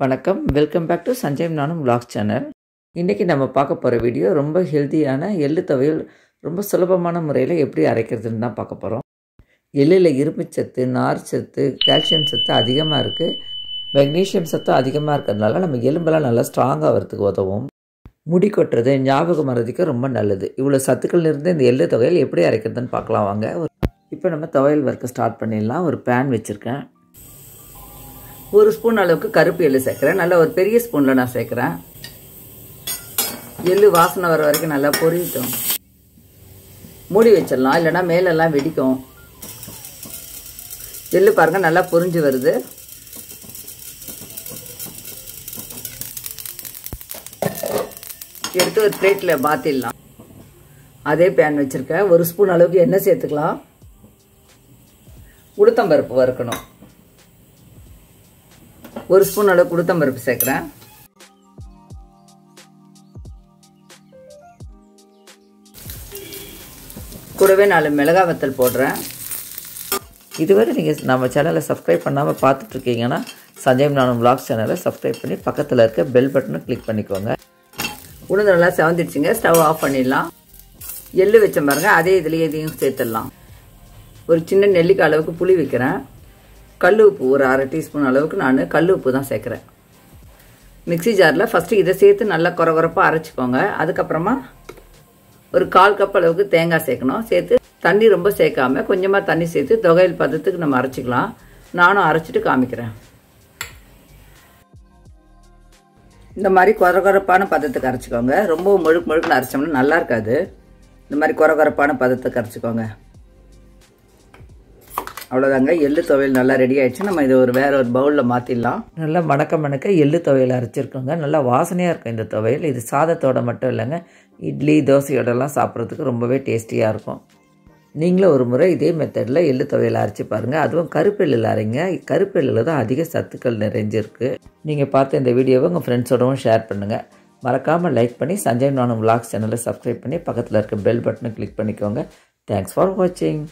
வணக்கம். Welcome back to Sanjay நானும் vlogs channel இன்றைக்கி நம்ம பார்க்க போகிற வீடியோ ரொம்ப ஹெல்த்தியான எள்ளு துவையல் ரொம்ப சுலபமான முறையில் எப்படி அரைக்கிறதுன்னு தான் பார்க்க போகிறோம் எள்ளில் இரும்புச்சத்து நார் சத்து கால்சியம் சத்து அதிகமாக இருக்குது மெக்னீஷியம் சத்து அதிகமாக இருக்கிறதுனால நம்ம எலும்பெல்லாம் நல்லா ஸ்ட்ராங்காக வரதுக்கு உதவும். முடி கொட்டுறது ஞாபகம் மறதிக்கு ரொம்ப நல்லது. இவ்வளோ சத்துக்கள் இருந்து இந்த எள்ளு துவையல் எப்படி அரைக்கிறதுன்னு பார்க்கலாம் வாங்க. இப்போ நம்ம துவையல் வறுக்க ஸ்டார்ட் பண்ணிடலாம். ஒரு பேன் வச்சுருக்கேன். ஒரு ஸ்பூன் அளவுக்கு கருப்பு எள்ளு சேர்க்குறேன். நல்லா ஒரு பெரிய ஸ்பூனில் நான் சேர்க்குறேன். எள்ளு வாசனை வர வரைக்கும் நல்லா பொரியட்டும் மூடி வச்சிடலாம். இல்லைன்னா மேலெல்லாம் வெடிக்கும். எள்ளு பாருங்கள் நல்லா பொரிஞ்சு வருது. எடுத்து ஒரு பிளேட்டில் மாற்றிடலாம் அதே பேன் வச்சுருக்கேன். ஒரு ஸ்பூன் அளவுக்கு எண்ணெய் சேர்த்துக்கலாம். உளுத்தம்பருப்பு வறுக்கணும். ஒரு ஸ்பூன் அளவு உளுத்தம்பருப்பு சேர்க்குறேன். கூடவே நாலு மிளகா வத்தல் போடுறேன். இதுவரை நீங்கள் நம்ம சேனலை சப்ஸ்கிரைப் பண்ணாமல் பார்த்துட்ருக்கீங்கன்னா சஞ்சய் நானும் விளாக்ஸ் சேனலை சப்ஸ்கிரைப் பண்ணி பக்கத்தில் இருக்க பெல் பட்டனை கிளிக் பண்ணிக்கோங்க. உளுந்து நல்லா செவந்துடுச்சுங்க ஸ்டவ் ஆஃப் பண்ணிடலாம். எள்ளு வச்ச பாருங்கள் அதே இதுலேயே இதையும் சேர்த்துடலாம். ஒரு சின்ன நெல்லிக்காய் அளவுக்கு புளி வைக்கிறேன். கல் உப்பு ஒரு அரை டீஸ்பூன் அளவுக்கு நான் கல் உப்பு தான் சேர்க்குறேன். மிக்சி ஜாரில் ஃபஸ்ட்டு இதை சேர்த்து நல்லா குறை குறைப்பாக அரைச்சிக்கோங்க. அதுக்கப்புறமா ஒரு கால் கப் அளவுக்கு தேங்காய் சேர்க்கணும். சேர்த்து தண்ணி ரொம்ப சேர்க்காம கொஞ்சமாக தண்ணி சேர்த்து தொகையில் பதத்துக்கு நம்ம அரைச்சிக்கலாம். நானும் அரைச்சிட்டு காமிக்கிறேன். இந்த மாதிரி குறை குறைப்பான பதத்துக்கு அரைச்சிக்கோங்க. ரொம்ப முழுக்கு முழுக்குன்னு அரைச்சோம்னா நல்லா இருக்காது. இந்த மாதிரி குறை குறைப்பான பதத்துக்கு அரைச்சிக்கோங்க. அவ்வளோதாங்க எள்ளு துவையல் நல்லா ரெடி ஆயிடுச்சு. நம்ம இதை ஒரு வேற ஒரு பவுலில் மாற்றிடலாம் நல்லா மணக்க மணக்க எள்ளு துவையல் அரைச்சிருக்கோங்க. நல்லா வாசனையாக இருக்கும் இந்த துவையல். இது சாதத்தோட மட்டும் இல்லைங்க. இட்லி தோசையோடலாம் சாப்பிட்றதுக்கு ரொம்பவே டேஸ்டியாக இருக்கும். நீங்களும் ஒரு முறை இதே மெத்தடில் எள்ளு துவையல் அரைச்சி பாருங்கள் அதுவும் கருப்பெல்லில் அரைங்க. கருப்பெல்லில் தான் அதிக சத்துக்கள் நிறைஞ்சிருக்கு. நீங்கள் பார்த்த இந்த வீடியோவை உங்கள் ஃப்ரெண்ட்ஸோடவும் ஷேர் பண்ணுங்கள் மறக்காமல் லைக் பண்ணி சஞ்சய் நானும் vlogs சேனலை சப்ஸ்கிரைப் பண்ணி பக்கத்தில் இருக்க பெல் பட்டனை கிளிக் பண்ணிக்கோங்க. தேங்க்ஸ் ஃபார் வாட்சிங்